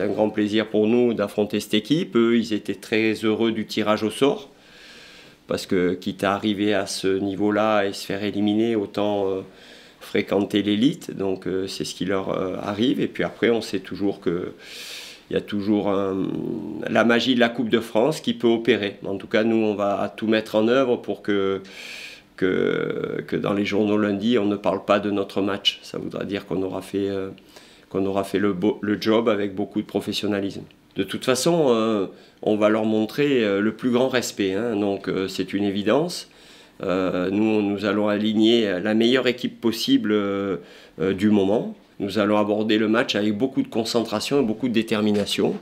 c'est un grand plaisir pour nous d'affronter cette équipe. Eux, ils étaient très heureux du tirage au sort. Parce que quitte à arriver à ce niveau-là et se faire éliminer, autant fréquenter l'élite. Donc c'est ce qui leur arrive. Et puis après, on sait toujours que il y a toujours la magie de la Coupe de France qui peut opérer. En tout cas, nous, on va tout mettre en œuvre pour que, que, que dans les journaux lundi, on ne parle pas de notre match. Ça voudra dire qu'on aura fait, euh, qu'on aura fait le, job avec beaucoup de professionnalisme. De toute façon, euh, on va leur montrer euh, le plus grand respect. Hein. donc, c'est une évidence. nous, nous allons aligner la meilleure équipe possible du moment. Nous allons aborder le match avec beaucoup de concentration et beaucoup de détermination.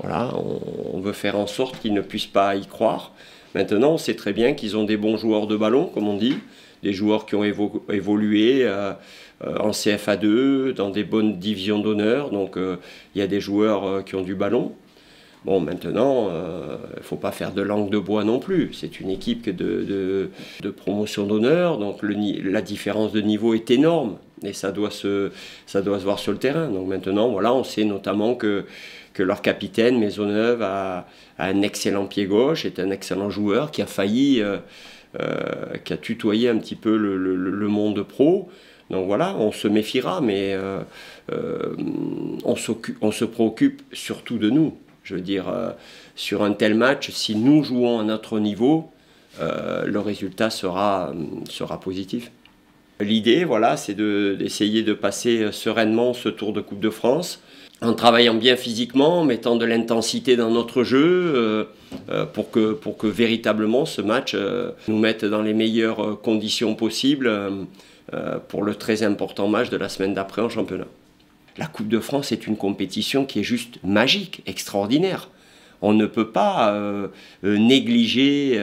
Voilà, on, veut faire en sorte qu'ils ne puissent pas y croire. Maintenant, on sait très bien qu'ils ont des bons joueurs de ballon, comme on dit, des joueurs qui ont évolué euh, euh, en CFA2, dans des bonnes divisions d'honneur. Donc, euh, il y a des joueurs qui ont du ballon. Bon, maintenant, il ne faut pas faire de langue de bois non plus. C'est une équipe de, de, promotion d'honneur, donc la différence de niveau est énorme et ça doit, se, ça doit se voir sur le terrain. Donc maintenant, voilà, on sait notamment que, que leur capitaine, Maisonneuve, a, un excellent pied gauche, est un excellent joueur qui a failli, euh, euh, qui a tutoyé un petit peu le, monde pro. Donc voilà, on se méfiera, mais euh, on, se préoccupe surtout de nous. Je veux dire, sur un tel match, si nous jouons à notre niveau, le résultat sera, sera positif. L'idée, voilà, c'est d'essayer de, passer euh, sereinement ce Tour de Coupe de France en travaillant bien physiquement, en mettant de l'intensité dans notre jeu euh, euh, pour, que, pour que véritablement ce match nous mette dans les meilleures conditions possibles pour le très important match de la semaine d'après en championnat. La Coupe de France est une compétition qui est juste magique, extraordinaire. On ne peut pas négliger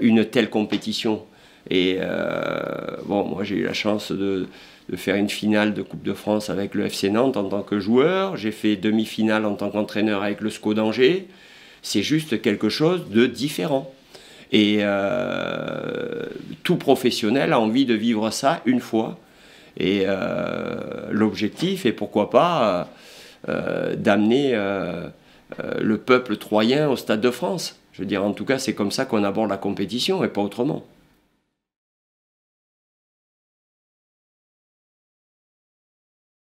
une telle compétition. Et euh, bon, moi j'ai eu la chance de, faire une finale de Coupe de France avec le FC Nantes en tant que joueur. J'ai fait demi-finale en tant qu'entraîneur avec le SCO d'Angers. C'est juste quelque chose de différent. Et euh, tout professionnel a envie de vivre ça une fois. Et euh, l'objectif est pourquoi pas d'amener le peuple troyen au Stade de France. Je veux dire, en tout cas, c'est comme ça qu'on aborde la compétition et pas autrement.